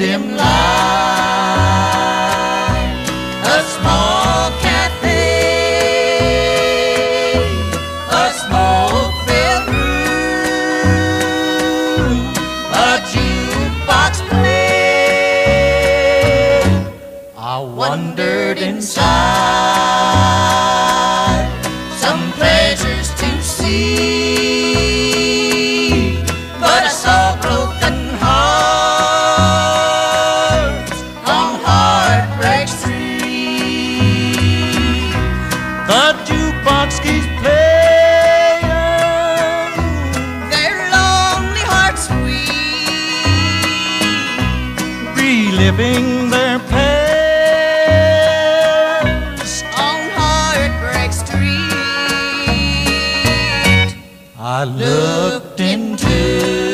dim light, a small cafe, a smoke-filled room, a jukebox play. I wondered inside. The jukebox keeps playing. Their lonely hearts weep reliving their past. on Heartbreak Street. I looked into